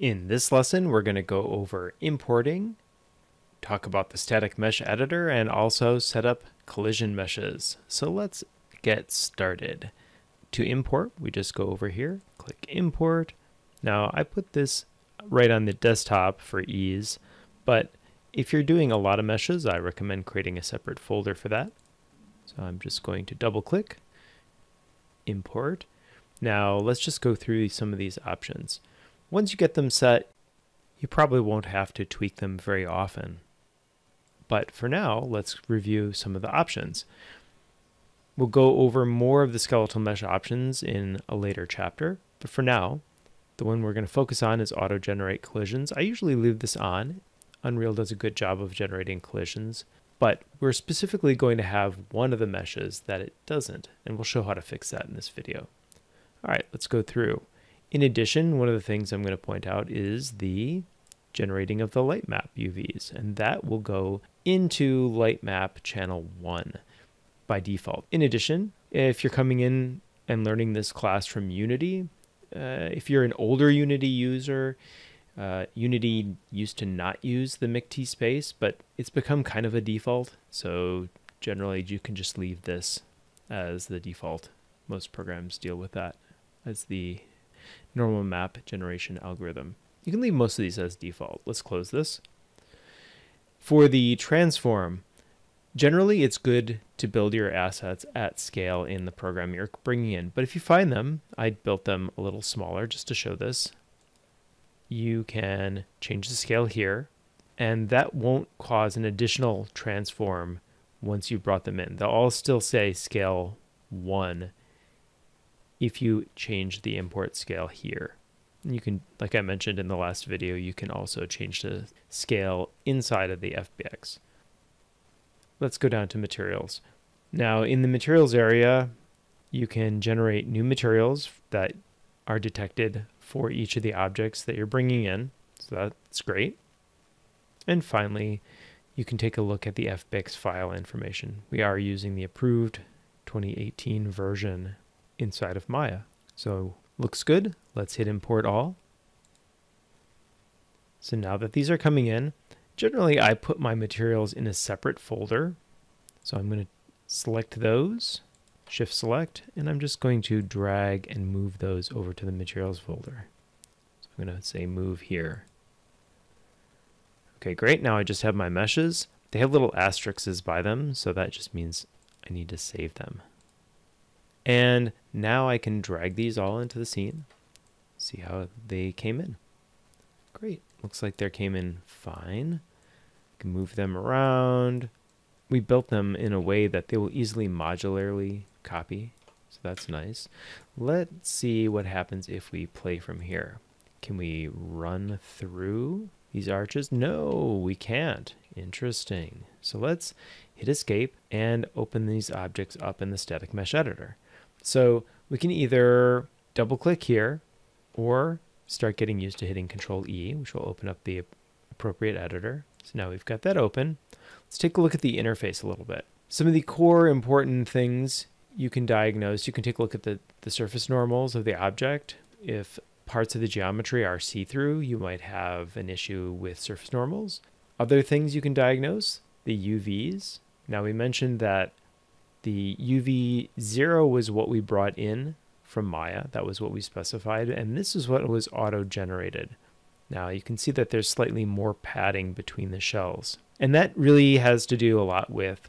In this lesson, we're going to go over importing, talk about the static mesh editor, and also set up collision meshes. So let's get started. To import, we just go over here, click import. Now I put this right on the desktop for ease, but if you're doing a lot of meshes, I recommend creating a separate folder for that. So I'm just going to double click, import. Now let's just go through some of these options. Once you get them set, you probably won't have to tweak them very often. But for now, let's review some of the options. We'll go over more of the skeletal mesh options in a later chapter, but for now, the one we're going to focus on is auto-generate collisions. I usually leave this on. Unreal does a good job of generating collisions, but we're specifically going to have one of the meshes that it doesn't, and we'll show how to fix that in this video. All right, let's go through. In addition, one of the things I'm going to point out is the generating of the light map UVs, and that will go into light map channel 1 by default. In addition, if you're coming in and learning this class from Unity, uh, if you're an older Unity user, uh, Unity used to not use the MikkTSpace, but it's become kind of a default. So generally, you can just leave this as the default. Most programs deal with that as the normal map generation algorithm. You can leave most of these as default. Let's close this. For the transform, generally it's good to build your assets at scale in the program you're bringing in. But if you find them, I built them a little smaller just to show this. You can change the scale here, and that won't cause an additional transform once you brought them in. They'll all still say scale 1 if you change the import scale here. You can, like I mentioned in the last video, you can also change the scale inside of the FBX. Let's go down to materials. Now in the materials area, you can generate new materials that are detected for each of the objects that you're bringing in. So that's great. And finally, you can take a look at the FBX file information. We are using the approved 2018 version inside of Maya. So looks good. Let's hit import all. So now that these are coming in, generally I put my materials in a separate folder. So I'm going to select those, shift select, and I'm just going to drag and move those over to the materials folder. So I'm going to say move here. Okay, great. Now I just have my meshes. They have little asterisks by them, so that just means I need to save them. And now I can drag these all into the scene. See how they came in. Great. Looks like they came in fine. can move them around. We built them in a way that they will easily modularly copy. So that's nice. Let's see what happens if we play from here. Can we run through these arches? No, we can't. Interesting. So let's hit escape and open these objects up in the static mesh editor. So we can either double click here or start getting used to hitting Control E, which will open up the appropriate editor. So now we've got that open. Let's take a look at the interface a little bit. Some of the core important things you can diagnose, you can take a look at the, the surface normals of the object. If parts of the geometry are see-through, you might have an issue with surface normals. Other things you can diagnose, the UVs. Now we mentioned that the UV zero was what we brought in from Maya. That was what we specified. And this is what was auto generated. Now you can see that there's slightly more padding between the shells. And that really has to do a lot with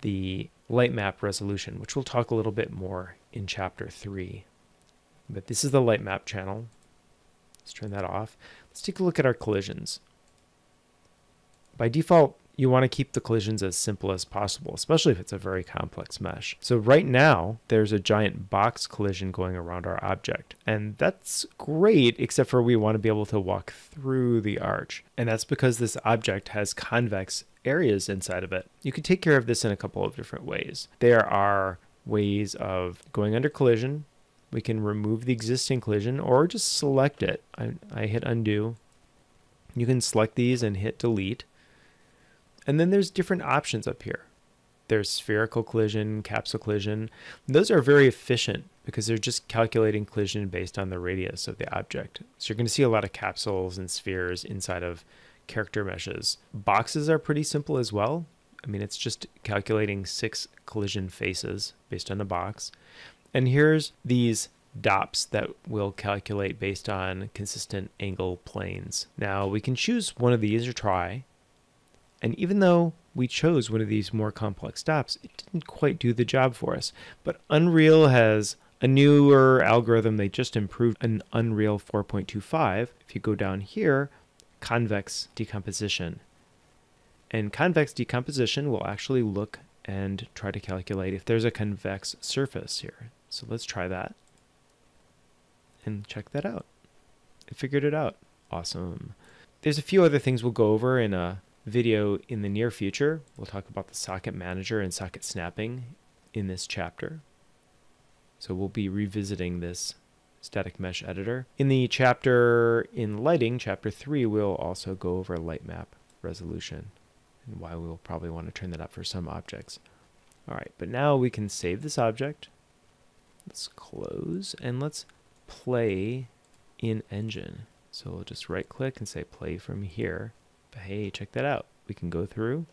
the light map resolution, which we'll talk a little bit more in chapter three. But this is the light map channel. Let's turn that off. Let's take a look at our collisions. By default, you want to keep the collisions as simple as possible, especially if it's a very complex mesh. So right now, there's a giant box collision going around our object. And that's great, except for we want to be able to walk through the arch. And that's because this object has convex areas inside of it. You can take care of this in a couple of different ways. There are ways of going under collision. We can remove the existing collision or just select it. I, I hit undo. You can select these and hit delete. And then there's different options up here. There's spherical collision, capsule collision. Those are very efficient because they're just calculating collision based on the radius of the object. So you're going to see a lot of capsules and spheres inside of character meshes. Boxes are pretty simple as well. I mean, it's just calculating six collision faces based on the box. And here's these DOPs that will calculate based on consistent angle planes. Now we can choose one of these or try. And even though we chose one of these more complex DOPs, it didn't quite do the job for us. But Unreal has a newer algorithm. They just improved an Unreal 4.25. If you go down here, convex decomposition. And convex decomposition will actually look and try to calculate if there's a convex surface here. So let's try that and check that out. It figured it out. Awesome. There's a few other things we'll go over in a video in the near future. We'll talk about the socket manager and socket snapping in this chapter. So we'll be revisiting this static mesh editor. In the chapter in lighting, chapter 3, we'll also go over light map resolution and why we'll probably want to turn that up for some objects. All right, but now we can save this object. Let's close and let's play in engine. So we'll just right click and say play from here. Hey, check that out. We can go through.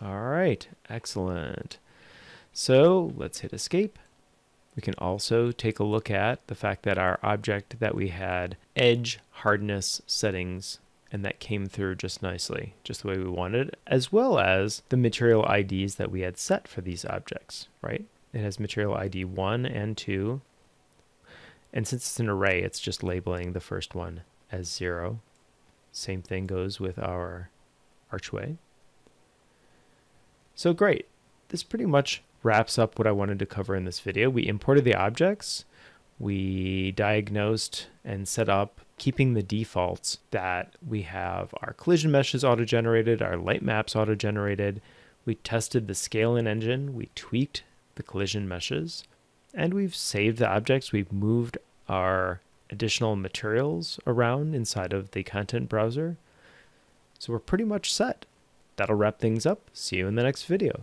All right, excellent. So let's hit escape. We can also take a look at the fact that our object that we had edge hardness settings and that came through just nicely, just the way we wanted, as well as the material IDs that we had set for these objects, right? It has material ID 1 and 2. And since it's an array, it's just labeling the first one as 0. Same thing goes with our archway. So great. This pretty much wraps up what I wanted to cover in this video. We imported the objects. We diagnosed and set up keeping the defaults that we have our collision meshes auto-generated, our light maps auto-generated. We tested the scale in engine. We tweaked the collision meshes. And we've saved the objects. We've moved our additional materials around inside of the content browser. So we're pretty much set. That'll wrap things up. See you in the next video.